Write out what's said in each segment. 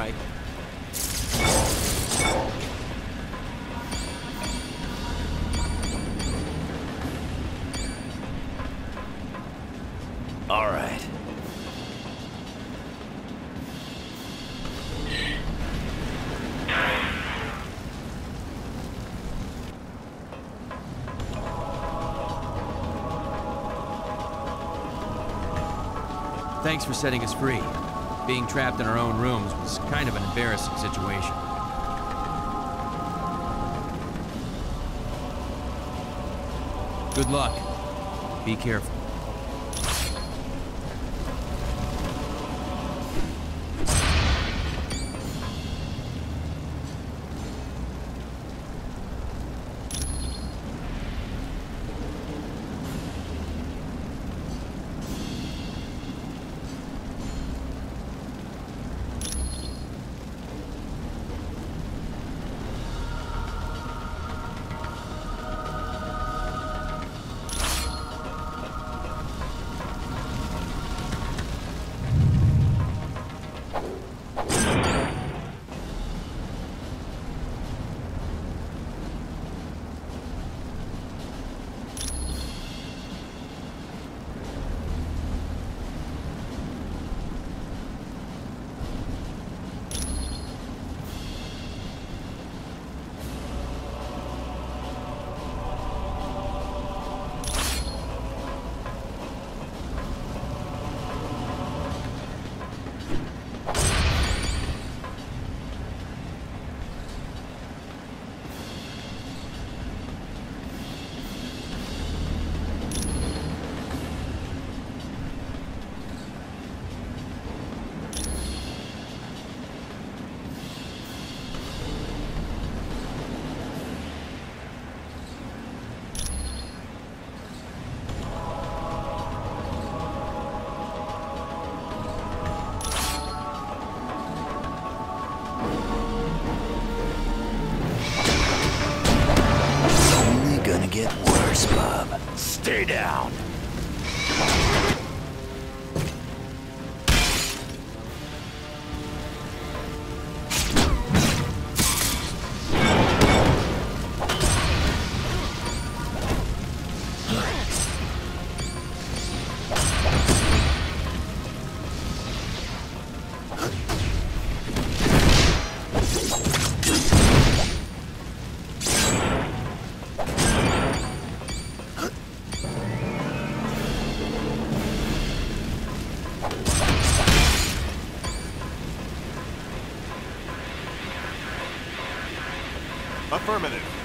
right. All right. Thanks for setting us free. Being trapped in our own rooms was kind of an embarrassing situation. Good luck. Be careful. Affirmative.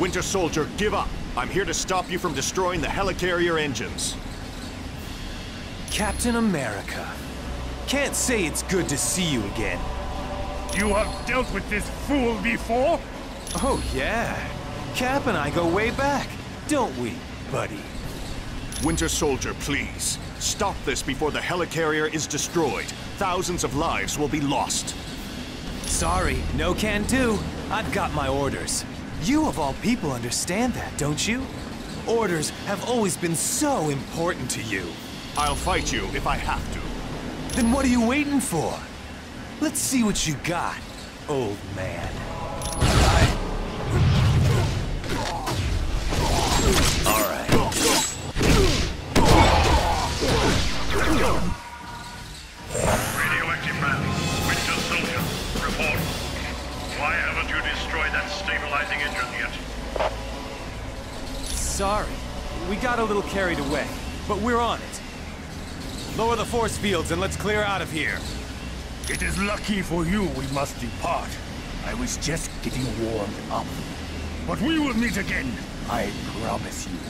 Winter Soldier, give up. I'm here to stop you from destroying the helicarrier engines. Captain America. Can't say it's good to see you again. You have dealt with this fool before? Oh, yeah. Cap and I go way back, don't we, buddy? Winter Soldier, please. Stop this before the helicarrier is destroyed. Thousands of lives will be lost. Sorry, no can do. I've got my orders. You of all people understand that, don't you? Orders have always been so important to you. I'll fight you if I have to. Then what are you waiting for? Let's see what you got, old man. Engine yet? Sorry. We got a little carried away, but we're on it. Lower the force fields and let's clear out of here. It is lucky for you we must depart. I was just getting warmed up. But we will meet again, I promise you.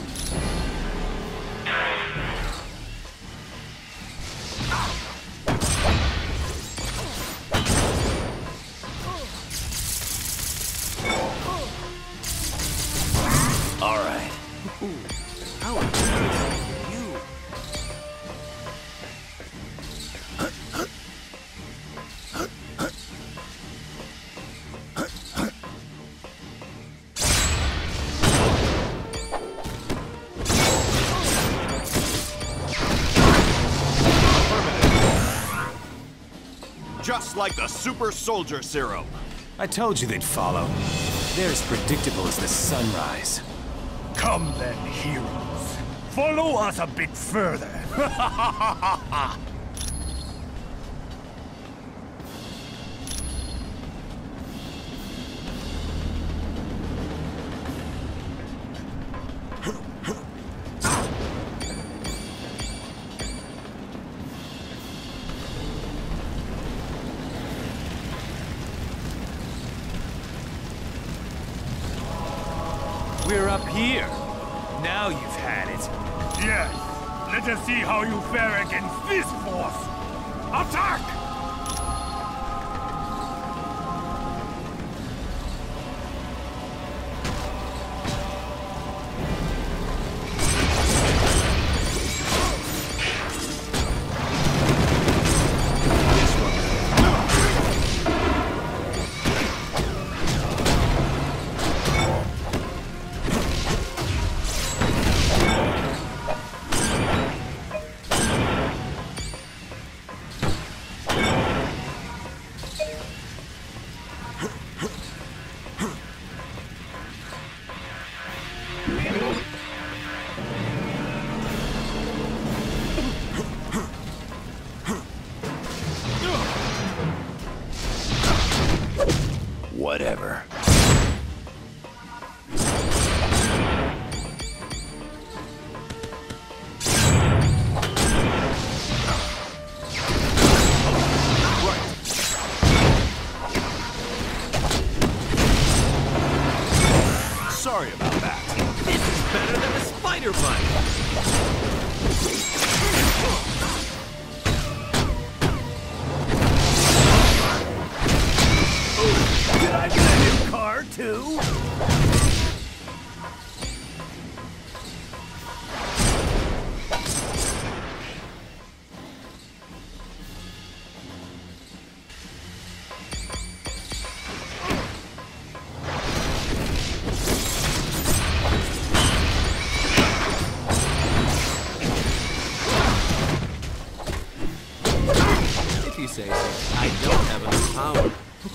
Just like the super soldier serum. I told you they'd follow. They're as predictable as the sunrise. Come then, heroes. Follow us a bit further. up here. Now you've had it. yes. Let us see how you fare against this force. Whatever.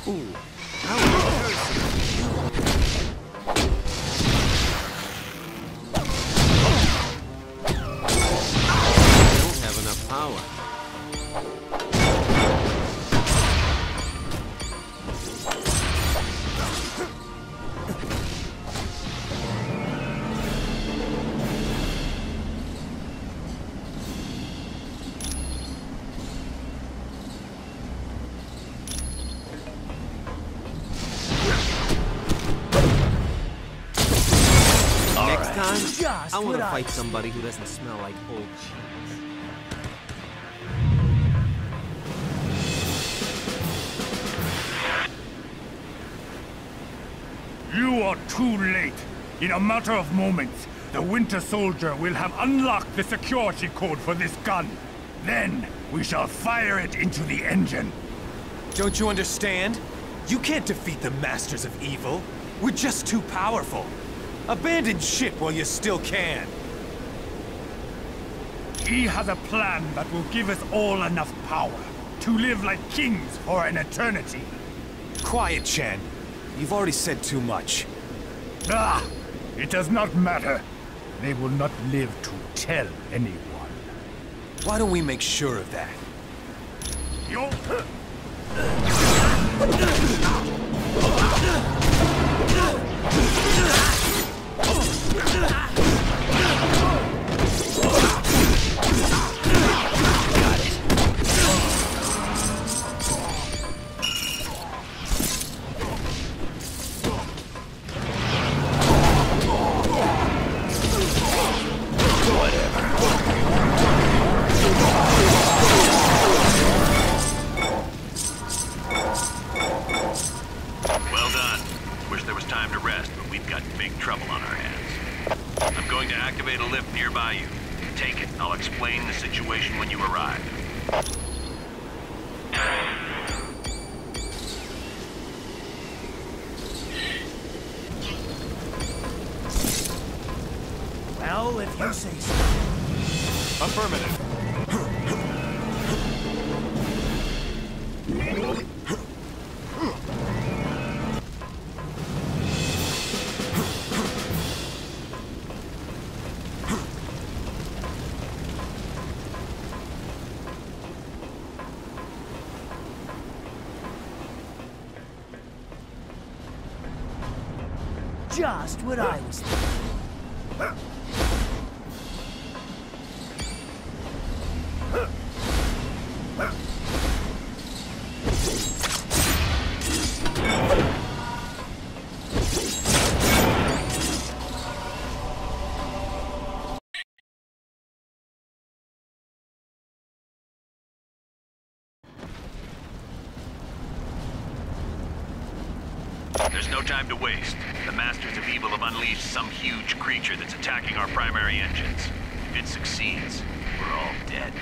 Ooh. I want to fight somebody who doesn't smell like old cheese. You are too late. In a matter of moments, the Winter Soldier will have unlocked the security code for this gun. Then, we shall fire it into the engine. Don't you understand? You can't defeat the Masters of Evil. We're just too powerful. Abandon ship while you still can. He has a plan that will give us all enough power to live like kings for an eternity. Quiet, Chen. You've already said too much. Ah, it does not matter. they will not live to tell anyone. Why don't we make sure of that? Yo! Well, if you say so. Affirmative. Just what I was thinking. There's no time to waste. The Masters of Evil have unleashed some huge creature that's attacking our primary engines. If it succeeds, we're all dead.